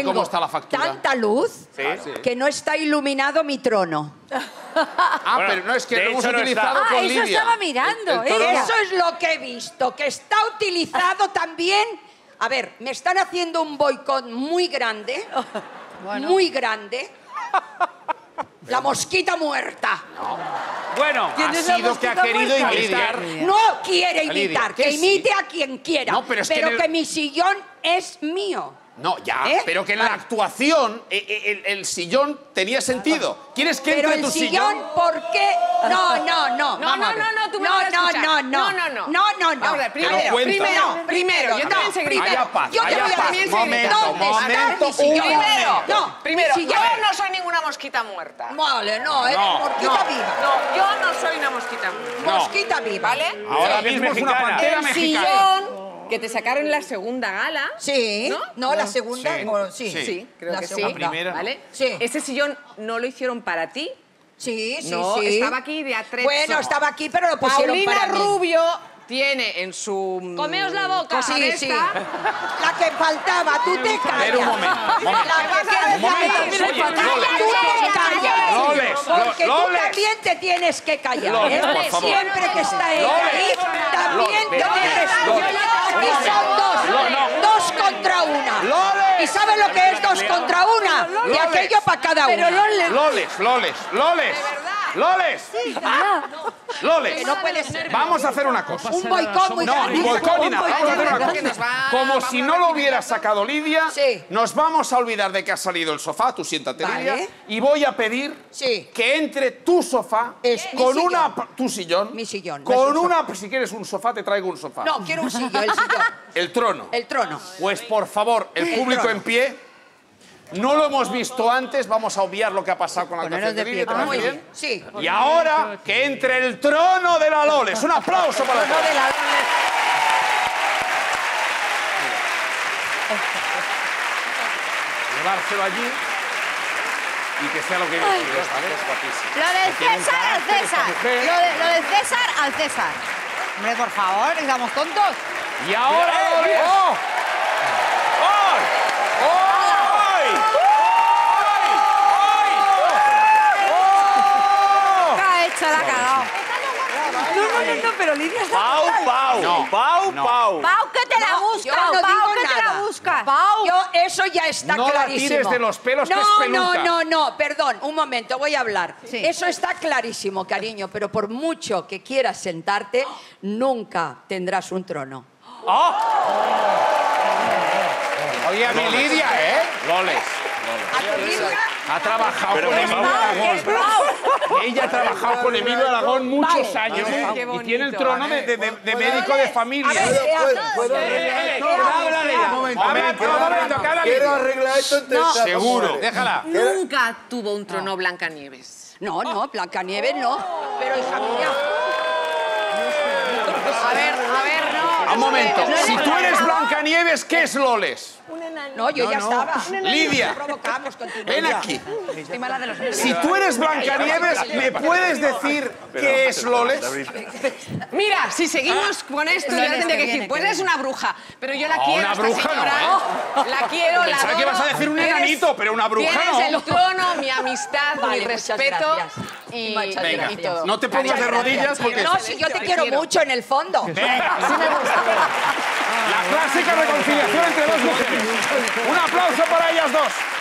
y cómo está la factura. tanta luz Sí. que no está iluminado mi trono. Ah, Bueno, pero no es que de lo hemos hecho no utilizado está. Ah, con eso Lidia. estaba mirando, El- el trono- Eso es lo que he visto, que está utilizado también. A ver, me están haciendo un boicot muy grande, muy grande. La mosquita muerta. Bueno, Ha ¿Tienes la sido que ha mosquita querido muerta? imitar. No quiere Lidia, imitar, que que sí. imite a quien quiera. No, pero es que en el- que mi sillón es mío. No, ya, ¿Eh? pero que en la actuación eh, eh, el, el sillón tenía sentido. ¿Quieres que Pero entre el tu sillón, sillón? ¿por qué? No, no, no. No, vamos no, a ver. no, no, tú me no, vas a no, escuchar. no, no. No, no, no. No, no, no. A ver, primero, cuenta. primero, No, primero, yo no, también gritar. Haya paz, Yo te haya voy a paz. decir, Momento, ¿dónde está momento, mi sillón? Primero, No, primero, mi yo no soy ninguna mosquita muerta. Vale, no, eres No, mosquita viva. No, yo no soy una mosquita muerta. No. Mosquita viva. ¿Vale? Ahora mismo es una mexicana. pantera El mexicana. Que te sacaron en la segunda gala. Sí. ¿No? No, la segunda. Sí. o- sí. Sí. Sí, creo La que sí. segunda. La primera. ¿Vale? Sí. Ese sillón no lo hicieron para ti. Sí, sí, no, sí. estaba aquí de atrezo. Bueno, estaba aquí, pero lo pusieron Paulina para mí. Rubio tiene en su... mm, Comeos la boca. Sí, de sí. esta, La que faltaba, tú te callas. Pero un momento, un momento. La que queda Un momento, callas. oye, Loles. Tú te callas. Porque tú también te tienes que callar. Siempre que está ella ahí, también Loles. tienes Loles. Aquí son dos. Dos contra una. ¿Y sabes lo que es dos contra una? Y aquello para cada uno. Loles, Loles, Loles. Loles. Loles. Que no puede ser. Vamos a hacer una cosa. Un boicot muy No, ni boicot ni nada. Vamos a hacer una cosa. Como si no lo hubiera sacado Lidia, Sí. nos vamos a olvidar de que ha salido el sofá. Tú siéntate, Vale. Lidia. Y voy a pedir Sí. que entre tu sofá con una... Tu sillón. Mi sillón, no Con un una... Si quieres un sofá, te traigo un sofá. No, quiero un sillón, el sillón. El trono. El trono. Pues por favor, el público en pie. No lo hemos visto antes, vamos a obviar lo que ha pasado con la Poneros de de pie, ¿te muy parece bien. Sí. Y ahora que entre el trono de la Loles. Un aplauso para No todos. de la- Llevárselo allí y que sea lo que ¿sabes? Lo un César al César. Lo, de- César al César. Hombre, por favor, estamos tontos. Y ahora ¡Eh, Loles. bien! ¡Oh! ¡Ay! ¿Qué ha hecho? La ha cagado. No, no, no, no, pero Lidia está... ¡Pau, Pau! No, ¡Pau, no. Pau! Pau, que te la No, busca. yo no Pau, digo que te la busca. Pau. Yo, eso ya está No la clarísimo. tires de los pelos, que no, es peluca. No, no, no, perdón, un momento, voy a hablar. Sí. Eso está clarísimo, cariño, pero por mucho que quieras sentarte, nunca tendrás un trono. Oye, a mi Lidia, ¿eh? Loles. ¿A tu Lidia? Ha trabajado Pero con Emilio Aragón. Ella ha trabajado con Emilio Aragón muchos años Qué y tiene el trono de, de- de- de médico de familia. ¿Puedo arreglar esto? Momento, quiero arreglar- esto entre dos Seguro. Déjala. Nunca tuvo un trono Blancanieves. No, no, Blancanieves no. Pero hija mía. A ver, a ver, no. Un momento. No, Si no, tú no, eres no. Blancanieves, ¿qué es Loles? No, yo ya estaba. Lidia, Provocamos con tu ven aquí. Estoy mala de los Si tú eres Blancanieves, ¿me puedes decir qué es Loles? Mira, si seguimos con esto, yo le tendría que decir, pues es una bruja, pero yo la Oh, quiero, una bruja no. ¿eh? La quiero, la Pensaba que ibas a adoro. decir un Tienes- enanito, pero una bruja Tienes no. el trono, mi amistad, mi respeto y, Muchas y todo. No te pongas de rodillas porque- No, si yo te quiero mucho en el fondo. Venga. La clásica reconciliación entre dos mujeres. Un aplauso para ellas dos.